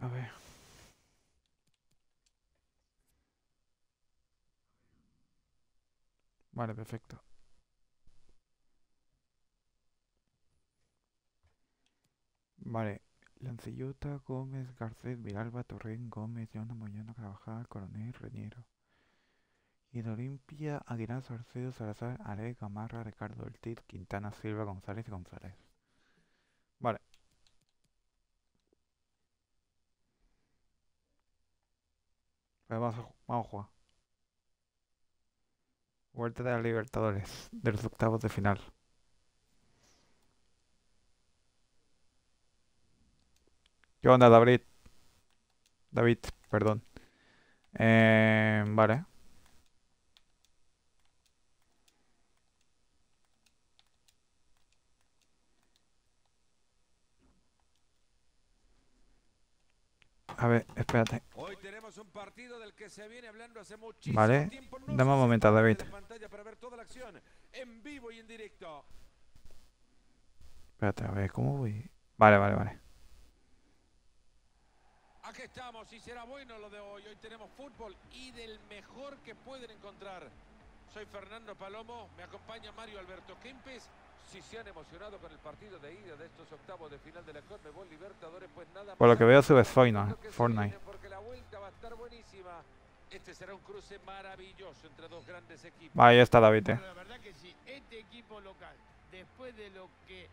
A ver. Vale, perfecto. Vale. Lancillota, Gómez, Garcés, Viralba, Torrén, Gómez, Yona, Moyano, Carvajal, Coronel, Reñero. Y de Olimpia, Aguilar, Salcedo, Salazar, Ale, Gamarra, Ricardo Ortiz, Quintana, Silva, González y González. Vale. Pues vamos a, vamos a jugar. Vuelta de la Libertadores, de los octavos de final. ¿Qué onda, David? David, perdón. Eh, vale. A ver, espérate. Hoy tenemos un partido del que se viene hablando hace muchísimo Vale. tiempo. No Dame un momento, David. de pantalla para ver toda la acción en vivo y en directo. Espérate, a ver, ¿cómo voy? Vale, vale, vale. Aquí estamos y será bueno lo de hoy. Hoy tenemos fútbol y del mejor que pueden encontrar. Soy Fernando Palomo, me acompaña Mario Alberto Kempes. Si se han emocionado con el partido de ida de estos octavos de final de la Conmebol Libertadores, pues nada Por lo que veo adelante Fortnite. viene, Porque la vuelta va a estar buenísima. Este será un cruce maravilloso entre dos grandes equipos. Vale, ya está David, eh. Bueno, la verdad que sí, este equipo local, después de lo que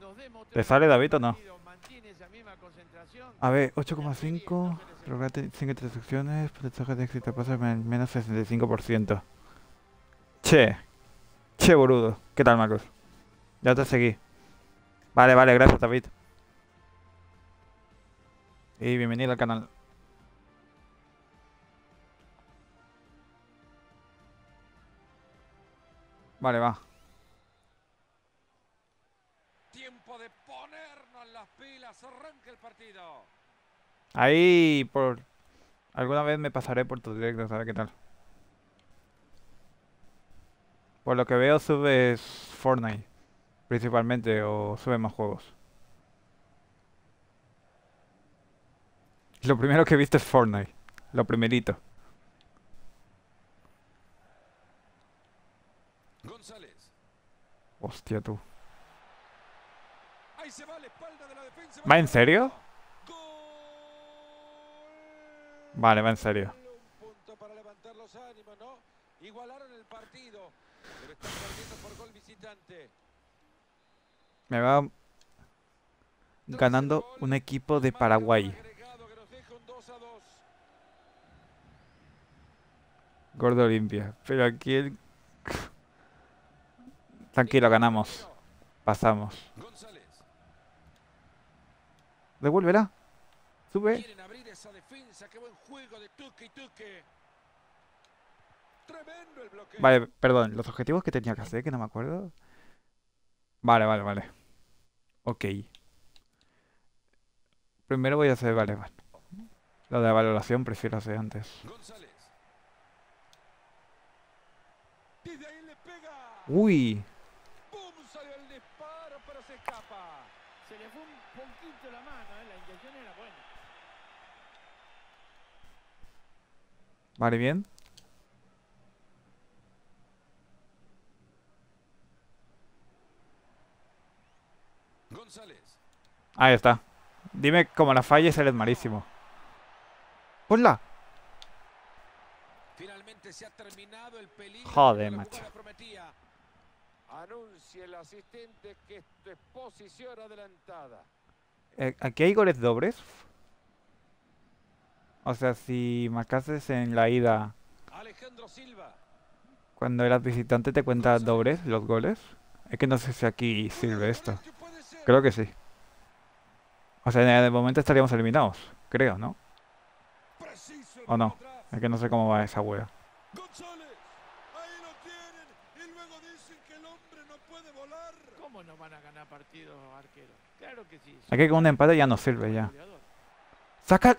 nos demostró ¿Te sale David o no? partido, mantiene esa misma concentración. A ver, 8,5. Lograte 5 intersecciones. Porcentaje de éxito pasa en menos 65%. Che. Che, boludo. ¿Qué tal, Marcos? Ya te seguí. Vale, vale, gracias, David. Y bienvenido al canal. Vale, va. Tiempo de ponernos las pilas. Arranca el partido. Ahí por... Alguna vez me pasaré por tu directo, a ver qué tal. Por lo que veo subes Fortnite, principalmente, o subes más juegos. Lo primero que viste es Fortnite, lo primerito. González. Hostia tú. Ahí se va la espalda de la defensa. ¿Va en serio? Gol. Vale, va en serio. Un punto para levantar los ánimos, ¿no? Igualaron el partido, pero están perdiendo por gol visitante. Me va ganando un equipo de Paraguay. Agregado que nos deja un 2 a 2. Gordo Olimpia. Pero aquí el... Tranquilo, ganamos. Pasamos. Devuélvela. Sube. Vale, perdón, los objetivos que tenía que hacer, que no me acuerdo. Vale, vale, vale. Ok. Primero voy a hacer, vale, vale. Lo de la valoración prefiero hacer antes. Uy, ¡Pum! Salió el disparo, pero se escapa. Se le fue un poquito la mano, ¿eh? la intención era buena. vale, bien. González. Ahí está. Dime cómo la falles, eres malísimo. ¡Ponla! Finalmente se ha terminado el peligro. Joder, macho. jugada prometía. Anuncia el asistente que esto es posición adelantada. Eh, ¿Aquí hay goles dobles? O sea, si marcases en la ida Alejandro Silva. cuando eras visitante, ¿te cuentas dobles los goles? Es que no sé si aquí sirve esto. Creo que sí. O sea, de momento estaríamos eliminados. Creo, ¿no? ¿O no? Es que no sé cómo va esa wea. González. Ahí lo tienen. Y luego dicen que el hombre no puede volar. ¿Cómo no van a ganar partidos arqueros? Claro que sí. Aquí con un empate ya no sirve ya. ¡Saca!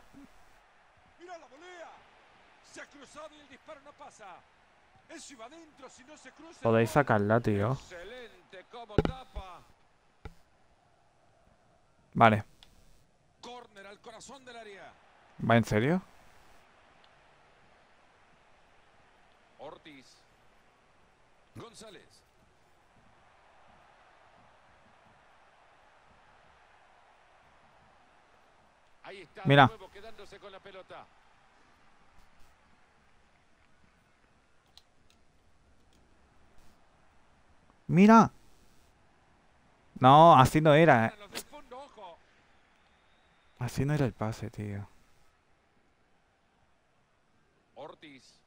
Mira la volea. Se ha cruzado y el disparo no pasa. Eso iba adentro, si no se cruza el Podéis sacarla, tío. Excelente, como tapa. Vale. Córner al corazón del área. ¿Va en serio? Ortiz. González. Ahí está Mira. nuevo quedándose con la pelota. ¡Mira! No, así no era. eh. Los del fondo, ojo. Así no era el pase, tío. Ortiz.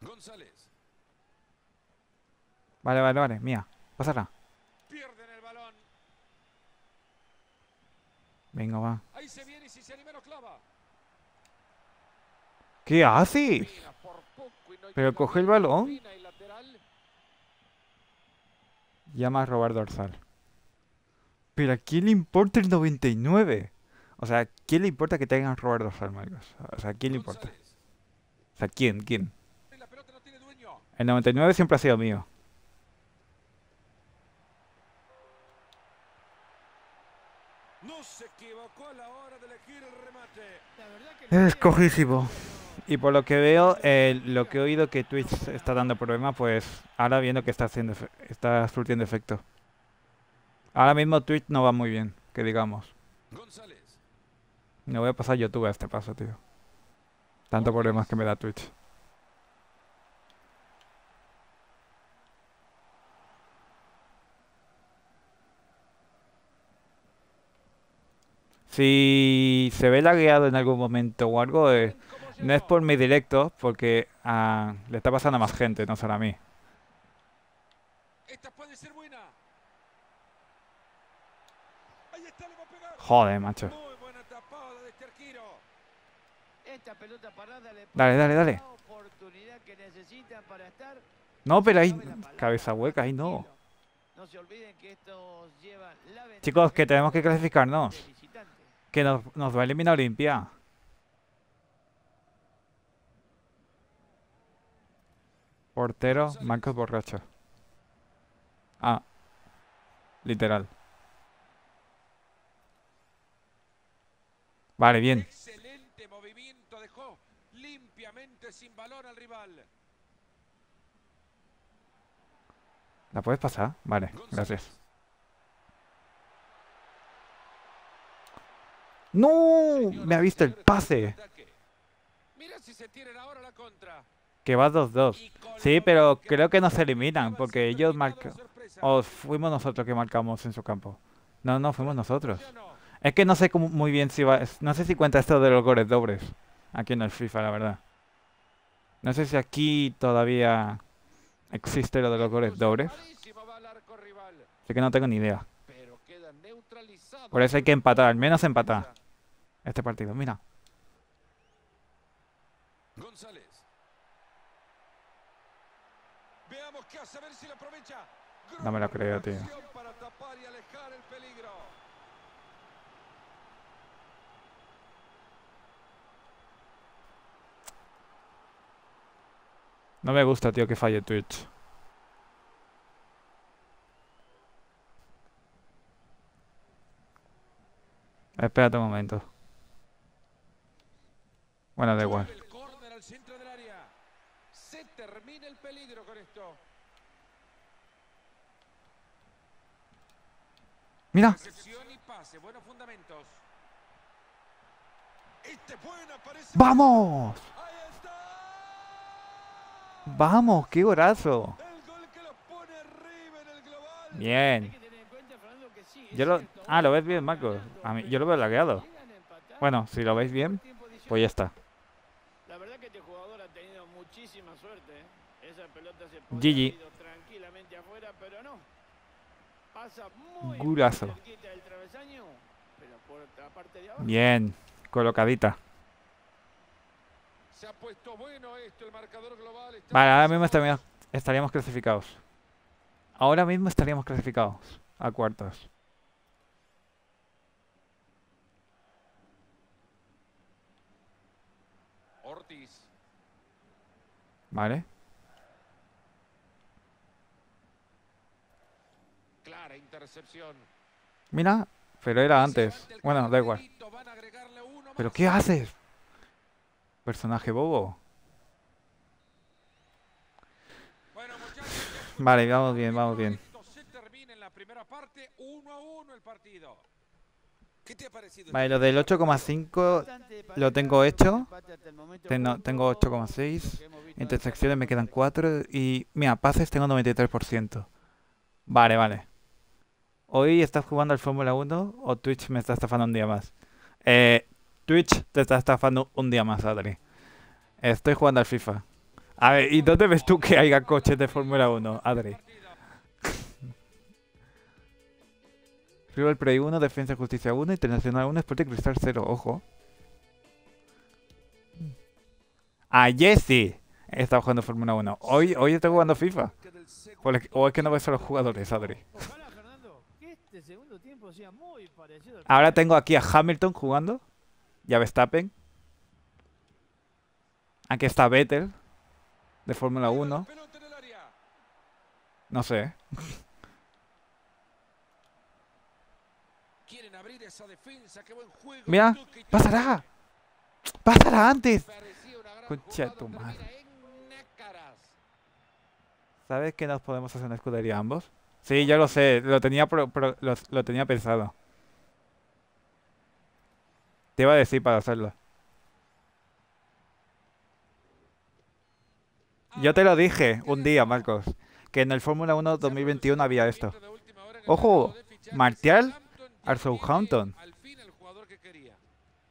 González. Vale, vale, vale. Mía. Pásala. Pierden el balón. Venga, va. Ahí se viene y si se anima lo clava. ¿Qué haces? Pero coge el balón. Llama a robar dorsal. Pero ¿a quién le importa el 99? O sea, ¿a quién le importa que tengan robar dorsal, Marcos? O sea, ¿a quién le importa? O sea, ¿quién? ¿Quién? El 99 siempre ha sido mío. No se equivocó a la hora de elegir el remate. La verdad que lo Es cojísimo. Y por lo que veo, eh, lo que he oído que Twitch está dando problema, pues ahora viendo que está haciendo está surtiendo efecto. Ahora mismo Twitch no va muy bien, que digamos. González. Me voy a pasar YouTube a este paso, tío. Tanto problemas que me da Twitch. Si se ve lagueado en algún momento o algo, eh, ¿Cómo no es por mi directo, porque ah, le está pasando a más gente, no solo a mí. Esta puede ser buena. Ahí está, le va a pegar. Joder, macho. Muy buena tapada de este arquero. Esta pelota le Dale, puede dale, dale. estar. No, pero ahí, cabeza hueca, ahí no. tranquilo. No se olviden que estos llevan la ventaja Chicos, que en tenemos que clasificarnos. Que nos, nos va a eliminar Olimpia. Portero. Marcos Borracho. Ah, literal. Vale, bien. Excelente movimiento. Dejó limpiamente sin balón al rival. ¿La puedes pasar? Vale, gracias. ¡No! Me ha visto el pase. Que va 2-2. Y con Sí, pero creo que nos eliminan porque ellos marcan. O fuimos nosotros que marcamos en su campo. No, no, fuimos nosotros. Es que no sé cómo- muy bien si va. No sé si cuenta esto de los goles dobles. Aquí en el FIFA, la verdad. No sé si aquí todavía existe lo de los goles dobles. Así que no tengo ni idea. Por eso hay que empatar, al menos empatar este partido. Mira. No me lo creo, tío. reacción Para tapar y alejar el peligro. No me gusta, tío, que falle Twitch. Espérate un momento. Bueno, da igual. El córner al centro del área. Se termina el peligro con esto. Mira. Recepción ¡Vamos! ¡Qué golazo! Bien. Yo lo... Ah, lo ves bien, Marcos. A mí, yo lo veo lagueado. Bueno, si lo veis bien, pues ya está. La verdad que este jugador ha tenido muchísima suerte. ¿eh? Esa pelota se podía GG. haber ido tranquilamente afuera, pero no. Pasa muy Golazo. muy cerquita del travesaño, pero por la parte de abajo. Bien. Colocadita. Se ha puesto bueno esto, el marcador global. está Vale, ahora mismo estaríamos, estaríamos clasificados. Ahora mismo estaríamos clasificados a cuartos. Ortiz. Vale. Clara intercepción. Mira, pero era antes. Bueno, da igual. ¿Pero qué haces? Personaje bobo. Vale, vamos bien, vamos bien. En la primera parte, uno a uno el partido. Vale, lo del 8,5 lo tengo hecho. Tengo, tengo 8,6. Intersecciones me quedan 4. Y mira, pases tengo 93%. Vale, vale. ¿Hoy estás jugando al Fórmula 1 o Twitch me está estafando un día más? Eh, Twitch te está estafando un día más, Adri. Estoy jugando al FIFA. A ver, ¿y dónde ves tú que haya coches de Fórmula 1, Adri? Rival Play 1, Defensa Justicia 1, Internacional 1, Sport Cristal 0, ojo. A Jesse está jugando Fórmula 1. Hoy, hoy estoy jugando FIFA. O es que no ves a los jugadores, Adri. Este Ahora tengo aquí a Hamilton jugando. Y a Verstappen. Aquí está Vettel. De Fórmula 1. Pelota en el área. No sé. Mira, ¡Pasará! ¡Pasará antes! Concha de tu madre. ¿Sabes que nos podemos hacer una escudería ambos? Sí, yo lo sé. Lo tenía, pro- pro- lo, lo tenía pensado. Te iba a decir para hacerlo. Yo te lo dije un día, Marcos. Que en el Fórmula 1 2021 había esto. Ojo, Martial al Southampton.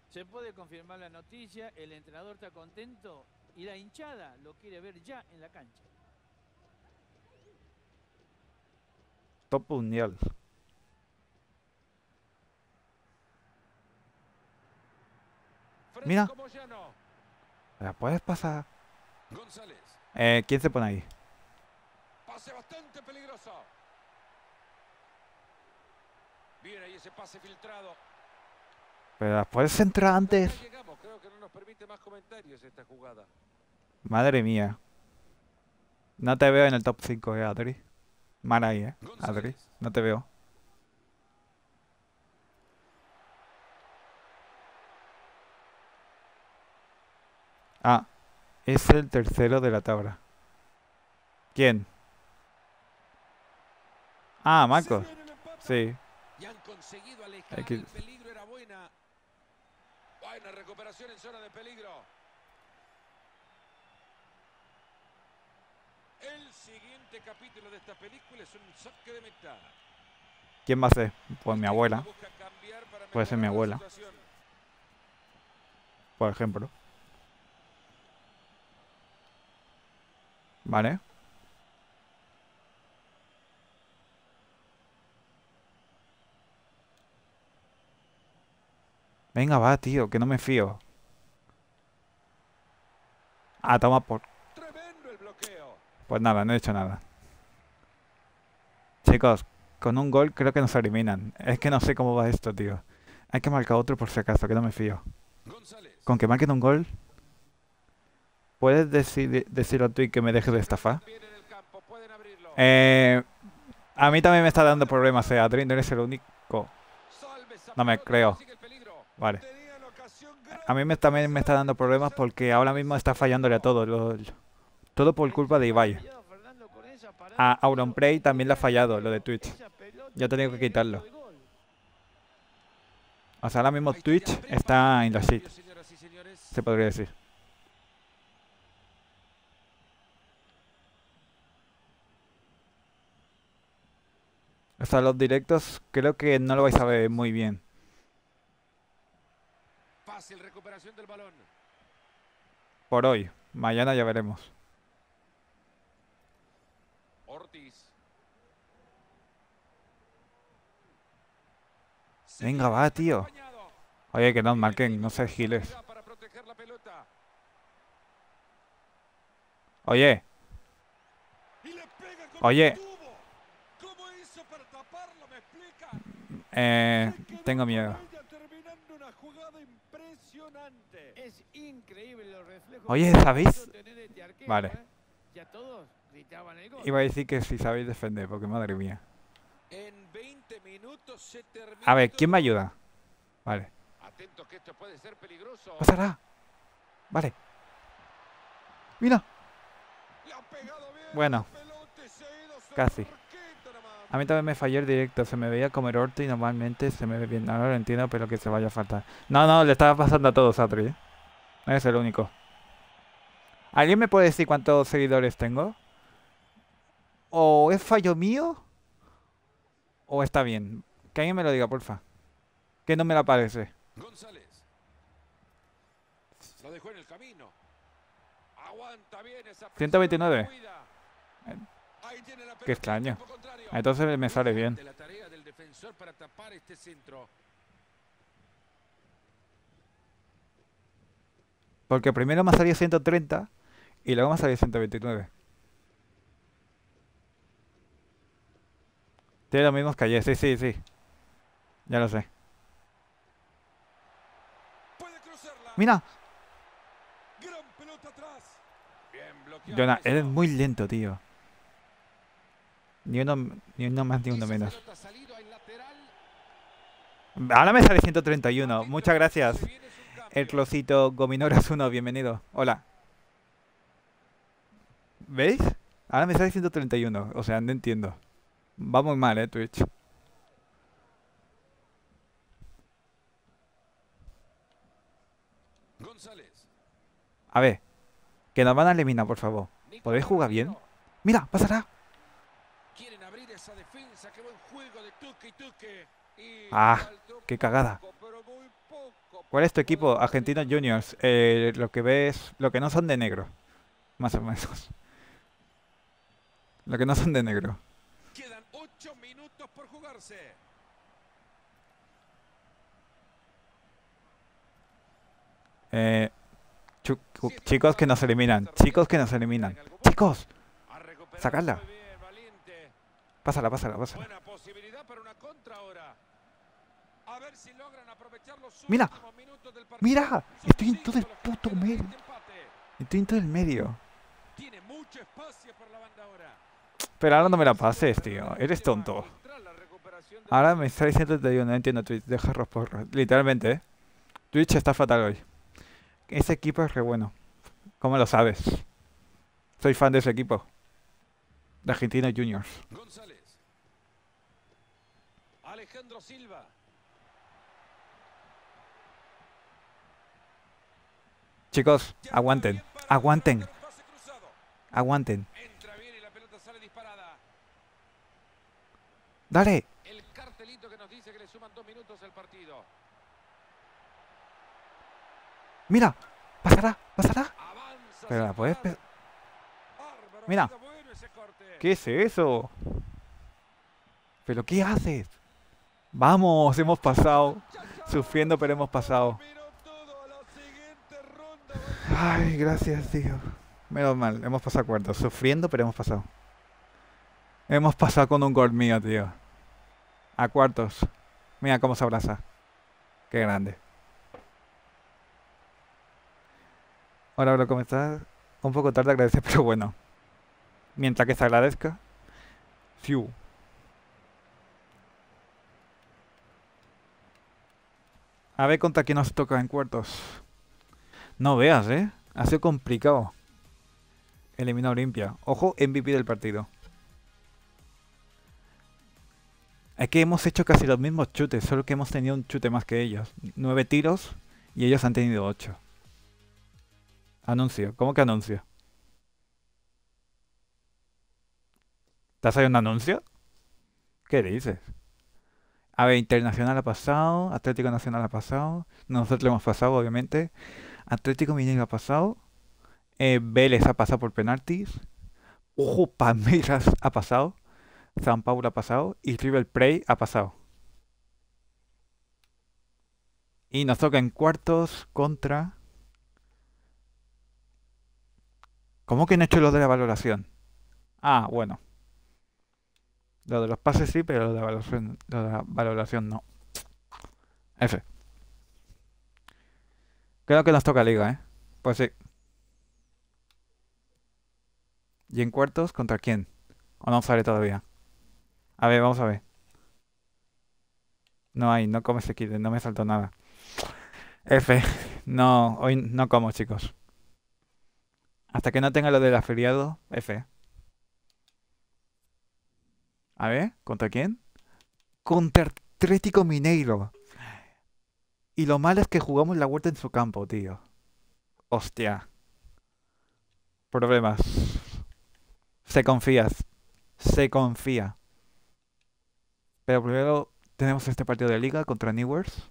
Se puede confirmar la noticia, el entrenador está contento y la hinchada lo quiere ver ya en la cancha. Top mundial. Mira. ¿La puedes pasar? Eh, ¿quién se pone ahí? Pase bastante peligroso. Bien ahí ese pase filtrado. ¿Pero puedes entrar antes? Ya llegamos, creo que no nos permite más comentarios esta jugada. Madre mía. No te veo en el top 5, eh, Adri. Mal ahí, eh. Adri. No te veo. Ah, es el tercero de la tabla. ¿Quién? Ah, Marcos. Sí. Y han conseguido Aquí- buena. Recuperación en zona de peligro. El siguiente capítulo de esta película es un saque de meta. ¿Quién más es? Pues mi abuela, Puede ser mi abuela. por ejemplo. Vale. Venga, va, tío, que no me fío. Ah, toma por... Pues nada, no he hecho nada. Chicos, con un gol creo que nos eliminan. Es que no sé cómo va esto, tío. Hay que marcar otro por si acaso, que no me fío. Con que marquen un gol... ¿Puedes decir, decir a y que me dejes de estafar? Eh, a mí también me está dando problemas, eh, Adri, no eres el único. No me creo. Vale. A mí me, también me está dando problemas porque ahora mismo está fallándole a todo. lo- lo- todo por culpa de Ibai. A. Auronplay también le ha fallado lo de Twitch. Yo he tenido que quitarlo. O sea, ahora mismo Twitch está en la shit, se podría decir. O sea, los directos creo que no lo vais a ver muy bien. Fácil recuperación del balón. Por hoy. Mañana ya veremos. Ortiz. Venga, va, tío. Oye, que no marquen, no seas giles. Oye, Oye. el tubo. ¿Cómo hizo para taparlo? ¿Me explica? Eh, tengo miedo. Oye, ¿sabéis? este Vale. ¿eh? Iba a decir que si sabéis defender, porque madre mía. En 20 minutos se termina A ver. ¿quién me ayuda? Vale. Pasará. Vale. Mira. Bueno. Casi. A mí también me falló el directo. Se me veía comer orto y normalmente se me ve bien. Ahora lo entiendo, pero que se vaya a faltar. No, no, le estaba pasando a todos, Satri. ¿eh? No es el único. ¿Alguien me puede decir cuántos seguidores tengo? ¿O es fallo mío? ¿O está bien? Que alguien me lo diga, porfa. Que no me la parece. González. Lo dejó en el camino. Aguanta bien esa 129. presión, cuida. Ahí tiene la Qué extraño. Entonces me sale bien. De la tarea del defensor para tapar este centro. Porque primero me salido 130 y luego me salido 129. Tiene lo mismo que ayer, sí, sí, sí. Ya lo sé. Mira. Jonah, eres muy lento, tío. Ni uno, ni uno más ni uno menos. Ahora me sale 131. Muchas gracias. El closito Gominoras 1, bienvenido. Hola. ¿Veis? Ahora me sale 131. O sea, no entiendo. Va muy mal, eh, Twitch. A ver. Que nos van a eliminar, por favor. ¿Podéis jugar bien? Mira, pasará. Quieren abrir esa defensa. Qué buen juego de Tuque y Tuque. Y Ah, qué cagada. ¿Cuál es tu equipo? Argentinos Juniors. Eh, lo que ves, lo que no son de negro. Más o menos. Lo que no son de negro. Quedan ocho minutos por jugarse. Eh, chicos que nos eliminan. Chicos que nos eliminan. Chicos, valiente. pásala, pásala, pásala. Buena posibilidad para una contra ahora. A ver si logran aprovechar los Mira. últimos minutos del partido. Mira, estoy en todo el que puto medio. este. Estoy en todo el medio. Tiene mucho espacio por la banda ahora. Pero ahora no me la pases, tío. Eres tonto. Ahora me está diciendo te digo, no entiendo Twitch, deja porro. Literalmente, ¿eh? Twitch está fatal hoy. Ese equipo es re bueno. ¿Cómo lo sabes? Soy fan de ese equipo. De Argentina Juniors. Silva. Chicos, aguanten. Aguanten. Aguanten. Entra bien y la pelota sale disparada. Dale. El cartelito que nos dice que le suman dos minutos al partido. Mira. Pasará. Pasará. Avanza. Pero la puedes pe- Mira. ¿Qué es eso? ¿Pero qué haces? Vamos, hemos pasado. Sufriendo, pero hemos pasado. Ay, gracias, tío. Menos mal, hemos pasado a cuartos. Sufriendo, pero hemos pasado. Hemos pasado con un gol mío, tío. A cuartos. Mira cómo se abraza. Qué grande. Hola, bro, ¿cómo estás? Un poco tarde agradecer, pero bueno. Mientras que se agradezca. Fiu. A ver contra quién nos toca en cuartos. No veas, ¿eh? Ha sido complicado. Elimina Olimpia. Ojo, MVP del partido. Es que hemos hecho casi los mismos chutes, solo que hemos tenido un chute más que ellos. Nueve tiros y ellos han tenido ocho. Anuncio. ¿Cómo que anuncio? ¿Te has salido un anuncio? ¿Qué dices? A ver, Internacional ha pasado, Atlético Nacional ha pasado, nosotros hemos pasado, obviamente. Atlético Mineiro ha pasado, eh, Vélez ha pasado por penaltis, Ojo, Palmeiras ha pasado, San Paulo ha pasado y River Plate ha pasado. Y nos toca en cuartos contra... ¿Cómo que he hecho lo de la valoración? Ah, bueno. Lo de los pases sí, pero lo de la valoración, no. F. Creo que nos toca liga, ¿eh? Pues sí. ¿Y en cuartos contra quién? ¿O no sale todavía? A ver, vamos a ver. No hay, no come kit, no me saltó nada. F. No, hoy no como, chicos. Hasta que no tenga lo del afiliado, F. A ver, ¿contra quién? Contra Atlético Mineiro. Y lo malo es que jugamos la vuelta en su campo, tío. Hostia. Problemas. Se confía. Se confía. Pero primero tenemos este partido de liga contra Newers.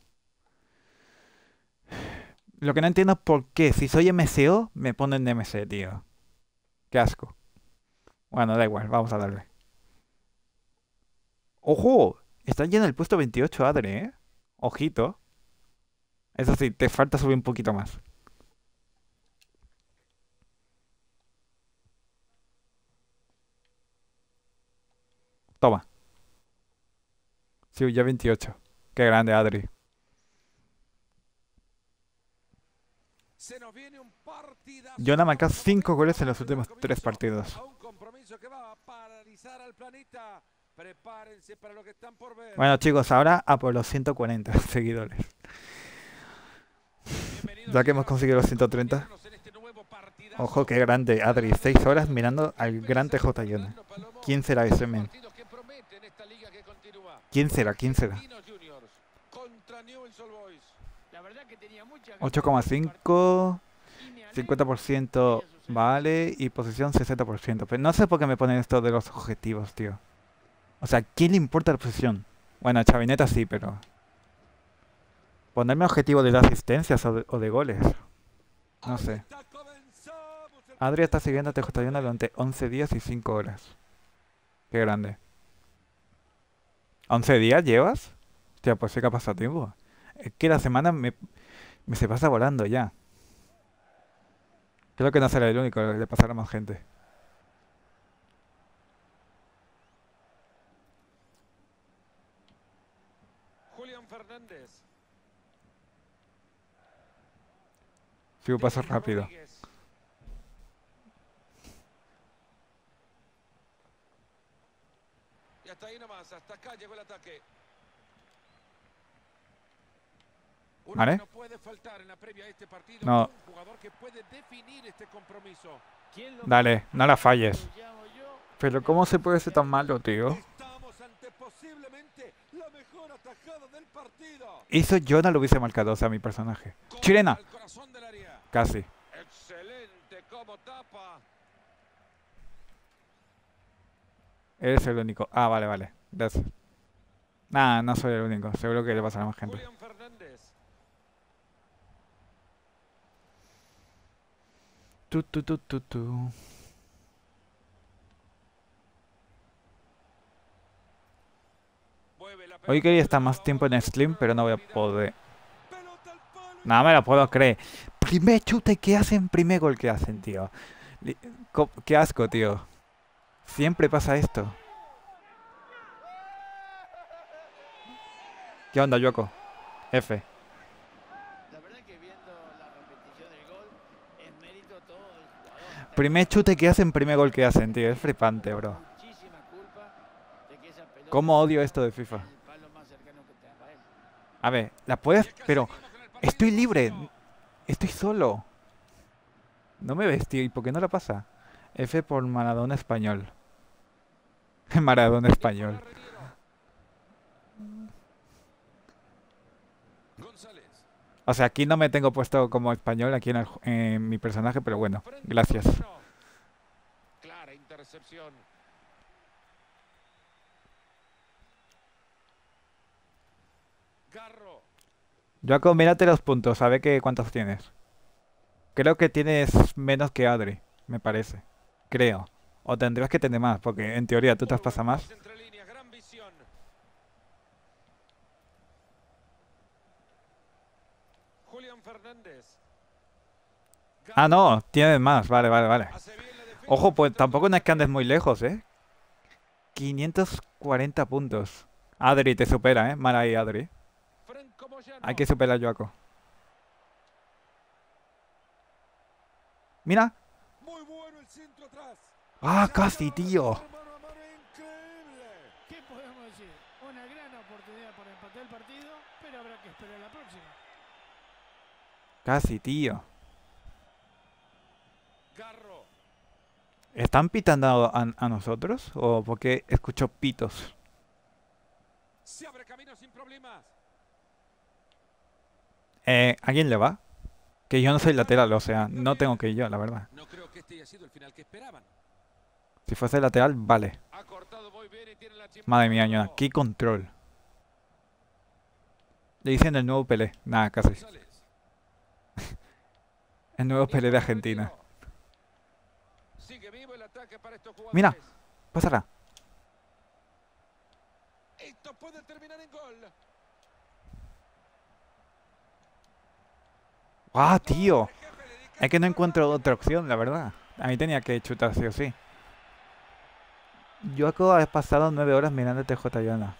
Lo que no entiendo es por qué, si soy MCO, me ponen MC, tío. Qué asco. Bueno, da igual, vamos a darle. ¡Ojo! Está lleno el puesto 28, Adre, ¿eh? Ojito. Eso sí, te falta subir un poquito más. Toma. Sí, ya 28. Qué grande, Adri. Yo nada marcado 5 goles en los últimos 3 partidos. Bueno chicos, ahora a por los 140 seguidores. Ya que hemos conseguido los 130. Este Ojo, qué grande, Adri. 6 horas mirando al gran TJ ¿Quién será ese men? ¿Quién será? ¿Quién será? 8,5 50% vale y posición 60%. Pero no sé por qué me ponen esto de los objetivos, tío. O sea, ¿quién le importa la posición? Bueno, Chavineta sí, pero... Ponerme objetivo de asistencias o de, goles. No sé. Adri está siguiendo a TJ durante 11 días y 5 horas. Qué grande. ¿11 días llevas? Hostia, pues sí que ha pasado tiempo. Es que la semana me, se pasa volando ya. Creo que no será el único, le pasará más gente. Un paso rápido. Y hasta ahí nomás, hasta acá llegó el ataque. ¿Vale? No puede faltar en la previa a este partido no. un jugador que puede definir este compromiso. Dale, no la falles. Pero ¿cómo se puede ser tan malo, tío? Ante posiblemente la mejor atajada del partido. Eso yo no lo hubiese marcado, o sea, mi personaje. Chilena. Casi. Excelente como tapa. Eres el único. Ah, vale, vale. Gracias. Nah, no soy el único. Seguro que le pasará a más gente. Tu, tu, tu, tu, tu. Hoy quería estar más tiempo en stream, pero no voy a poder. Nada me lo puedo creer. Primer chute que hacen, primer gol que hacen, tío. Qué asco, tío. Siempre pasa esto. ¿Qué onda, Yoko? F. Primer chute que hacen, primer gol que hacen, tío. Es flipante, bro. ¿Cómo odio esto de FIFA? A ver, la puedes... Pero... Estoy libre. Estoy solo. No me ves, tío. ¿Y por qué no la pasa? F por Maradona español. Maradona español. O sea, aquí no me tengo puesto como español aquí en, mi personaje, pero bueno, gracias. Clara intercepción. Joaco, mírate los puntos, a ver qué, cuántos tienes. Creo que tienes menos que Adri, me parece. Creo. O tendrías que tener más, porque en teoría tú te has pasado más. Ah, no, tienes más, vale, vale, vale. Ojo, pues tampoco no es que andes muy lejos, ¿eh? 540 puntos. Adri te supera, ¿eh? Mal ahí, Adri. Hay que superar a Joaco. Mira. ¡Ah, casi, tío! Mano a mano increíble. ¿Qué podemos decir? Una gran oportunidad para empatar el partido, pero habrá que esperar la próxima. Casi, tío. Garro. ¿Están pitando a, a nosotros? ¿O porque escucho pitos? Se abre camino sin problemas. Eh, ¿A quién le va? Que yo no soy lateral, o sea, no tengo que ir yo, la verdad. No creo que este haya sido el final que esperaban. Si fuese lateral, vale. Madre mía, ñona, qué control. Le dicen el nuevo Pelé. Nada, casi. El nuevo Pelé de Argentina. Mira. Pásala. Esto puede terminar en gol. ¡Ah, tío! Es que no encuentro otra opción, la verdad. A mí tenía que chutar sí o sí. Yo acabo de haber pasado nueve horas mirando TJ Yana.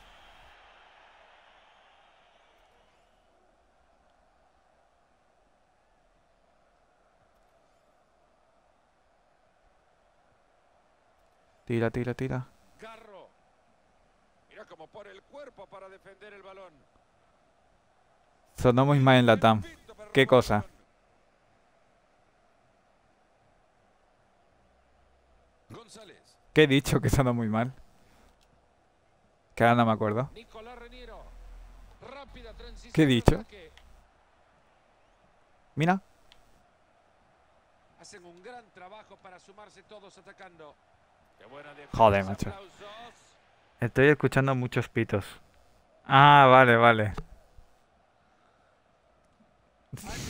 Tira, tira, tira. Garro. Mira cómo pone el cuerpo para defender el balón. Sonó muy mal en la TAM. ¿Qué cosa? ¿Qué he dicho que sonó muy mal? Que ahora no me acuerdo. ¿Qué he dicho? Mira. Hacen un gran trabajo para sumarse todos atacando. Qué buena defensa, Joder, macho. Estoy escuchando muchos pitos. Ah, vale, vale.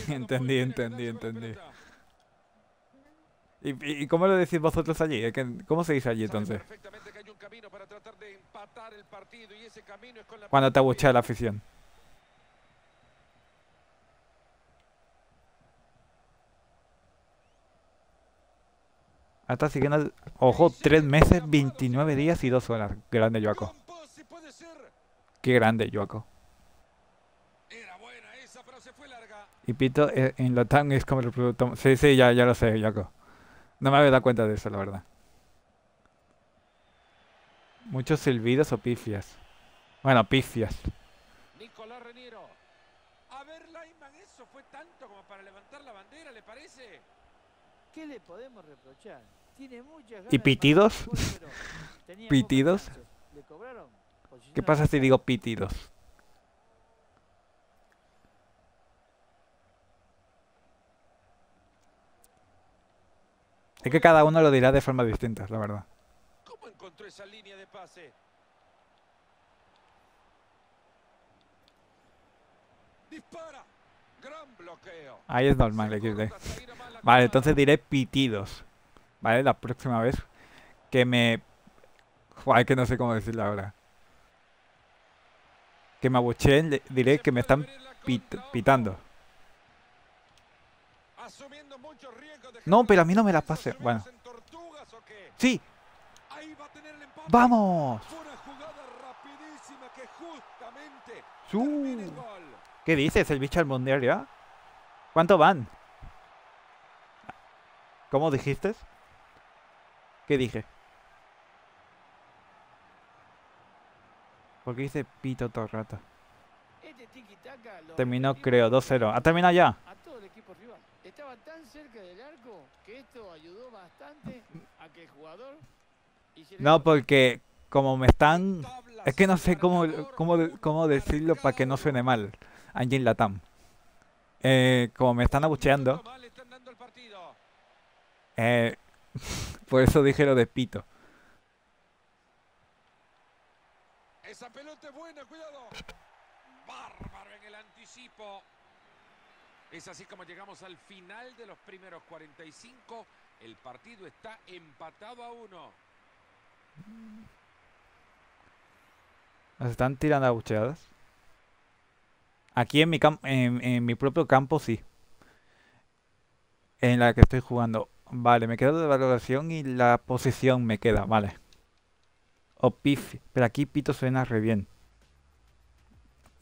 Entendí, entendí, entendí. ¿Y, cómo lo decís vosotros allí? ¿Cómo se dice allí entonces? Cuando te abuchea la afición. Está siguiendo. Ojo, tres meses, 29 días y dos horas. Grande, Joaco. Qué grande, Joaco. Era buena esa, pero se fue larga. Y Pito eh, en la TAM es como el producto. Sí, sí, ya, ya lo sé, Joaco. No me había dado cuenta de eso, la verdad. Muchos silbidos o pifias. Bueno, pifias. Nicolás Reniero. A ver, Lyman, eso fue tanto como para levantar la bandera, ¿le parece? ¿Qué le podemos reprochar? Tiene muchas ganas ¿Y de pitidos? pocas ¿Pitidos? chances. ¿Le cobraron? ¿Qué pasa si digo pitidos? Es que cada uno lo dirá de forma distinta, la verdad. ¿Cómo encontró esa línea de pase? Dispara. Gran bloqueo. Ahí es normal, XD. Vale, entonces diré pitidos. Vale, la próxima vez que me... Joder, que no sé cómo decirlo ahora. Que me abucheen, diré que me están pit- pitando. No, pero a mí no me la pase. ¿se Bueno. ¡Sí! Ahí va a tener el empate. ¡Vamos! Gol. ¿Qué dices? ¿El bicho al mundial ya? ¿Cuánto van? ¿Cómo dijiste? ¿Qué dije? ¿Por qué dice pito todo el rato? Terminó, creo, 2-0. ¿Ha terminado ya? a todo el equipo rival. Estaba tan cerca del arco que esto ayudó bastante a que el jugador hiciera No, porque como me están... Es que no sé cómo, cómo, cómo decirlo para que no suene mal. Angie Latam. Eh, como me están abucheando, eh, por eso dije lo de pito. Esa pelota es buena, cuidado. Bárbaro en el anticipo. Es así como llegamos al final de los primeros 45. El partido está empatado a uno. ¿Nos están tirando abucheadas? Aquí en mi, en, mi propio campo sí. En la que estoy jugando. Vale, me quedo de valoración y la posición me queda, vale. O pif. Pero aquí pito suena re bien.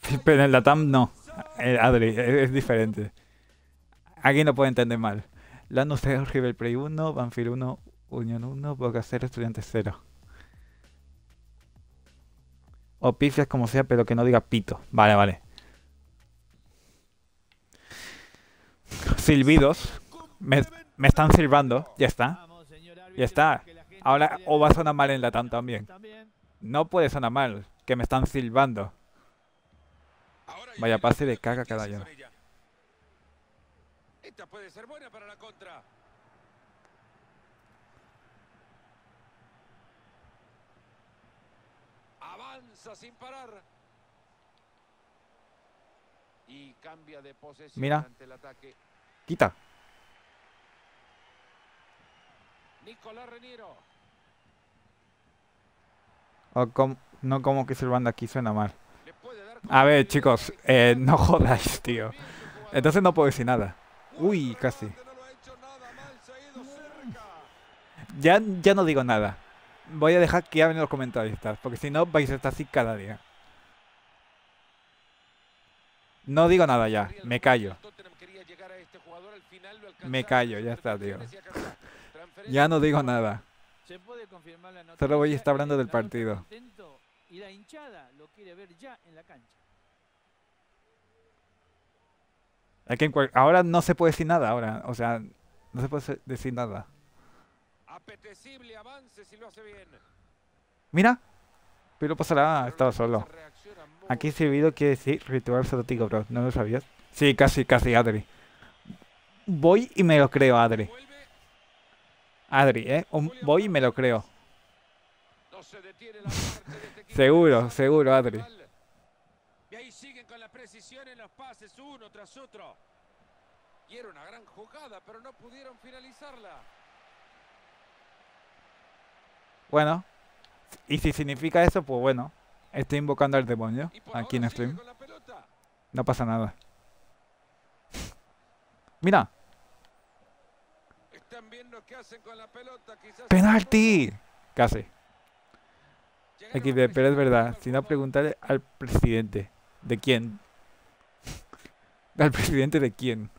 Pero en la TAM no. Eh, Adri, es, diferente. Alguien lo puede entender mal. Lanús 0, River Play 1, Banfield 1, Unión 1, Boca 0, Estudiantes 0. O pifias como sea, pero que no diga pito. Vale, vale. Silbidos. Me, me están silbando. Ya está. Ya está. la Ahora o va a sonar mal en latán también. también. No puede sonar mal. Que me están silbando. Vaya pase de Messi, caga ¿qué hace cada ella? Esta puede ser buena para la contra. Avanza sin parar. Y cambia de posesión Mira. ante el ataque. Quita. Nicolás Reniero. O com- no como que silbando aquí suena mal. A ver, chicos. eh, no jodáis, tío. Entonces no puedo decir nada. Uy, casi. Ya, ya no digo nada. Voy a dejar que hablen los comentaristas, porque si no vais a estar así cada día. No digo nada ya, me callo. Me callo, ya está, tío. Ya no digo nada. Solo voy a estar hablando del partido. En cual- ahora no se puede decir nada, ahora. O sea, no se puede decir nada. Apetecible avance si lo hace bien. Mira, pero pasará, estaba solo. Aquí servido quiere decir ritual exótico, bro. ¿No lo sabías? Sí, casi, casi, Adri. Voy y me lo creo, Adri. Adri, ¿eh? Voy y me lo creo. este Seguro, seguro, Adri. Siguen con la precisión en los pases, uno tras otro. Y era una gran jugada, pero no pudieron finalizarla. Bueno, y si significa eso, pues bueno. Estoy invocando al demonio aquí en stream. No pasa nada. Mira, Están viendo qué hacen con la pelota, quizás penalti. Casi. Llegaron a XD, pero es verdad. Si no, preguntarle al presidente. ¿De quién? ¿Al presidente de quién?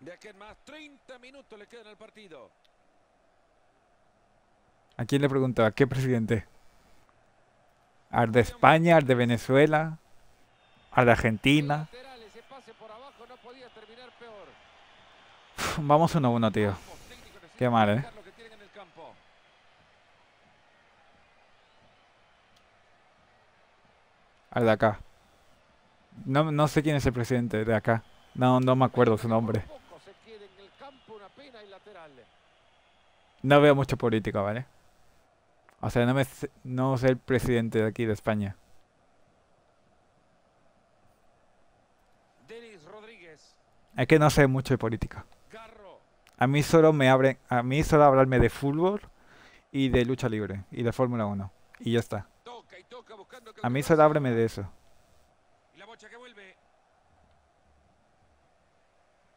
De aquí en más, 30 minutos le quedan al partido. ¿A quién le preguntaba? ¿Qué presidente? ¿Al de España? ¿Al de Venezuela? ¿Al de Argentina? Vamos uno a uno, tío. Qué mal, ¿eh? Al de acá. No, no sé quién es el presidente de acá. No, no me acuerdo su nombre. No veo mucho política, ¿vale? O sea, no me sé- no sé el presidente de aquí de España. Es que no sé mucho de política. A mí solo me abren, a mí solo hablarme de fútbol y de lucha libre y de Fórmula 1 y ya está. A mí solo háblame de eso. Y la bocha que vuelve.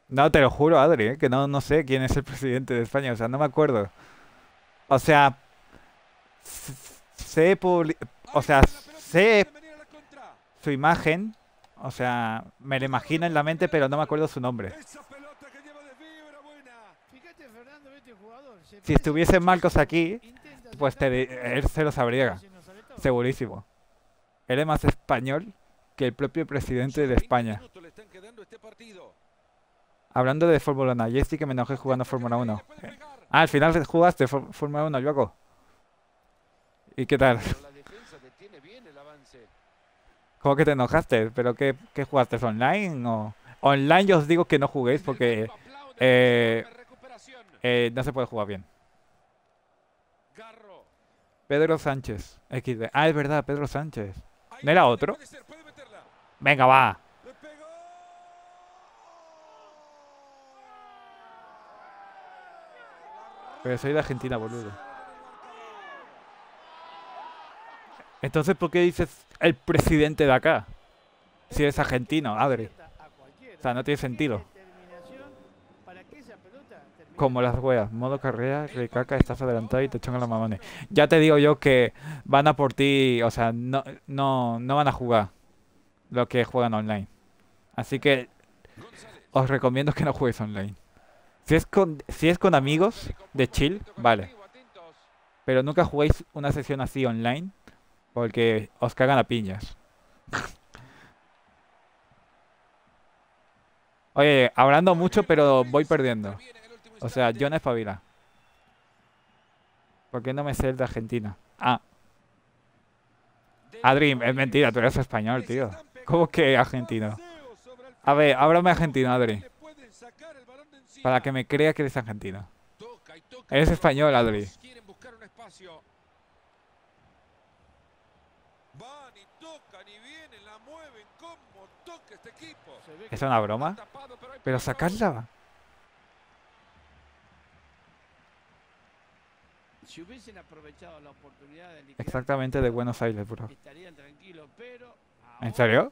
No, te lo juro, Adri, ¿eh? que no, no sé quién es el presidente de España, o sea, no me acuerdo. O sea, sé o sea, la sé la su imagen, o sea, me lo imagino en la mente, pero no me acuerdo su nombre. Este Si estuviese Marcos aquí, pues te, él se lo sabría, segurísimo. Él es más español que el propio presidente de 20 España. Hablando de Fórmula 1, ayer sí que me enojé jugando Fórmula que 1. le puede pegar. Ah, al final jugaste Fór- Fórmula 1, loco. ¿Y qué tal? ¿Cómo que te enojaste? ¿Pero qué, qué jugaste? ¿Online o...? Online yo os digo que no juguéis porque eh, eh, no se puede jugar bien. Pedro Sánchez, XD. Ah, es verdad, Pedro Sánchez. ¿No era otro? Venga, va. Le pegó. Pero soy de Argentina, boludo. Entonces, ¿por qué dices el presidente de acá? Si es argentino, Adri. O sea, no tiene sentido. Como las weas, modo carrera, recaca, estás adelantado y te echan la mamones. Ya te digo yo que van a por ti, o sea, no, no, no van a jugar lo que juegan online. Así que os recomiendo que no juegues online. Si es con, si es con amigos de chill, vale. Pero nunca juguéis una sesión así online porque os cagan a piñas. Oye, hablando mucho, pero voy perdiendo. O sea, no espabila. ¿Por qué no me sé el de Argentina? Ah. Adri, es mentira, tú eres español, tío. ¿Cómo que argentino? A ver, háblame argentino, Adri. Para que me crea que eres argentino. Eres español, Adri. ¿Es una broma? Pero sacadla. Si hubiesen aprovechado la oportunidad de liquidar Exactamente de Buenos Aires, bro. estarían tranquilos, pero ¿En serio?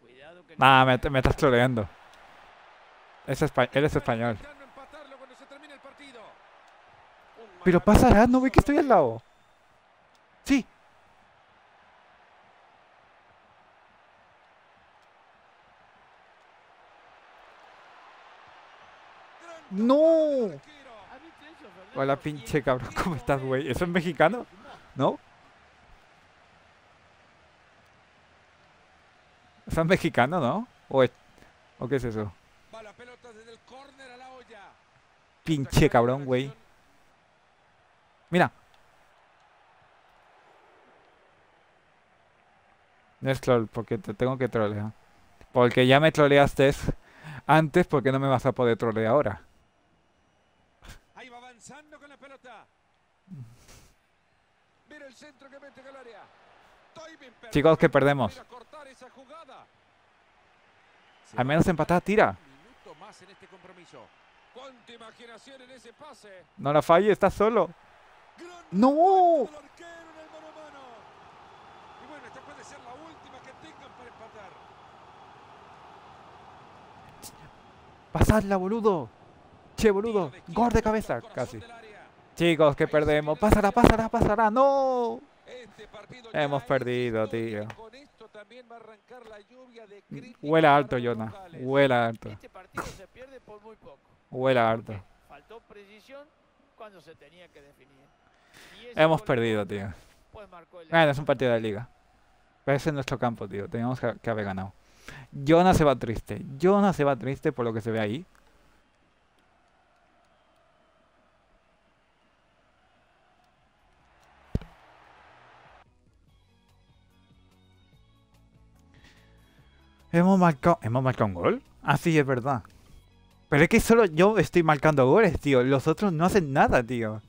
cuidado que Nah, me, me estás troleando. Es espa- eres español. Pero pasará, no ve que estoy al lado. Sí. No. Hola, pinche cabrón, ¿cómo estás, güey? ¿Eso es mexicano? ¿No? ¿Eso es mexicano, no? ¿O, es- ¿O qué es eso? Pinche cabrón, güey. Mira. No es troll, porque te tengo que trolear. Porque ya me troleaste antes, porque no me vas a poder trolear ahora. Ahí va avanzando con la pelota. Mira el centro que mete al área. Toibin Chicos, que perdemos. Al menos empatada, tira. Más en este compromiso. Cuánta imaginación en ese pase. No la falle, estás solo. ¡No! recuento del arquero en el mano a mano. Y bueno, esta puede ser la última que tengan para empatar. Pasadla, boludo. Che, boludo. Gol de cabeza, casi. Chicos, que perdemos. Pásala, pásala, pásala. No. Este Hemos perdido, tío. Con esto también va a arrancar la lluvia de críticas Huela alto, Jonah. Huela alto. Este partido se pierde por muy poco. Porque alto. Faltó precisión cuando se tenía que definir. Hemos en perdido, tío. pues marcó el Bueno, es un partido de liga. Es nuestro campo, tío. Teníamos que, que haber ganado. Jonah se va triste. Jonah se va triste por lo que se ve ahí. Hemos marcado. ¿Hemos marcado un gol? Ah, sí, es verdad. Pero es que solo yo estoy marcando goles, tío. Los otros no hacen nada, tío.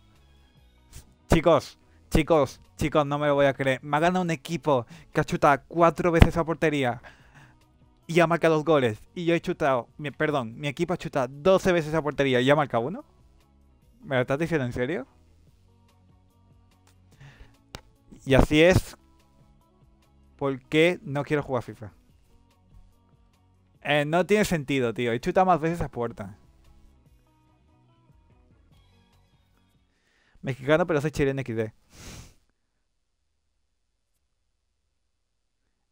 Chicos, chicos, chicos, no me lo voy a creer. Me ha ganado un equipo que ha chutado cuatro veces a portería y ha marcado dos goles. Y yo he chutado, perdón, mi equipo ha chutado 12 veces a portería y ha marcado uno. ¿Me lo estás diciendo en serio? Y así es. ¿Por qué no quiero jugar FIFA? Eh, no tiene sentido, tío. He chutado más veces a puerta. Mexicano, pero soy chileno XD.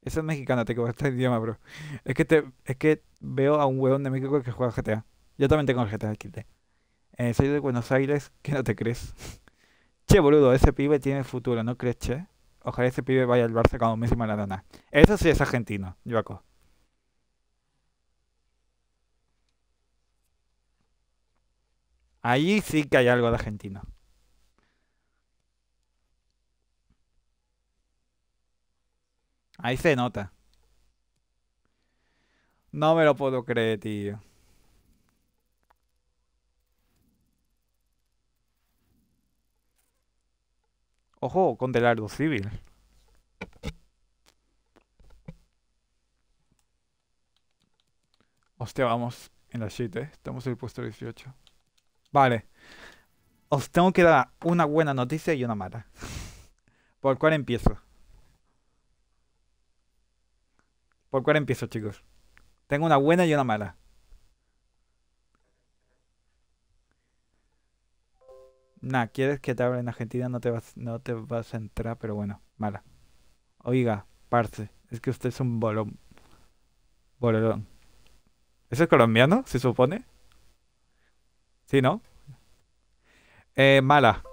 Eso es mexicano, te equivocaste de idioma, bro. Es que te, es que veo a un huevón de México que juega GTA. Yo también tengo el GTA XD. Eh, soy de Buenos Aires, ¿qué no te crees? Che, boludo, ese pibe tiene futuro, ¿no crees, che? Ojalá ese pibe vaya al Barça como Messi Maradona. Eso sí es argentino, Joaco. Ahí sí que hay algo de argentino. Ahí se nota. No me lo puedo creer, tío. Ojo, con Delardo Civil. Hostia, vamos en la shit, eh. Estamos en el puesto 18. Vale. Os tengo que dar una buena noticia y una mala. ¿Por cuál empiezo? ¿Por cuál empiezo, chicos? Tengo una buena y una mala. Nah, quieres que te hable en Argentina, no te vas, no te vas a entrar, pero bueno, mala. Oiga, parce, es que usted es un bolón. Bolón. ¿Eso es colombiano, se supone? Sí, ¿no? Eh, mala.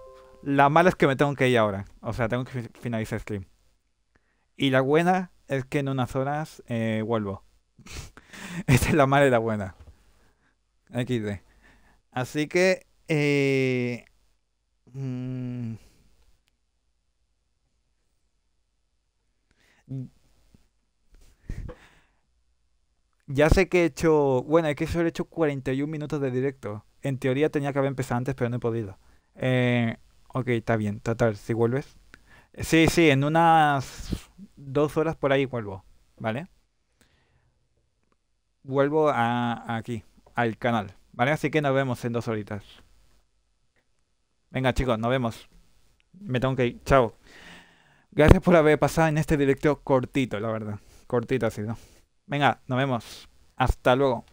La mala es que me tengo que ir ahora. O sea, tengo que fi- finalizar el stream. Y la buena es que en unas horas eh, vuelvo. Esta es la mala y la buena. XD. Así que... Eh, mm, ya sé que he hecho... Bueno, es que solo he hecho 41 minutos de directo. En teoría tenía que haber empezado antes, pero no he podido. Eh, ok, está bien. Total, si vuelves. Sí, sí, en unas dos horas por ahí vuelvo. ¿Vale? Vuelvo a, aquí, al canal. ¿Vale? Así que nos vemos en dos horitas. Venga, chicos, nos vemos. Me tengo que ir. Chao. Gracias por haber pasado en este directo cortito, la verdad. Cortito ha sido. Venga, nos vemos. Hasta luego.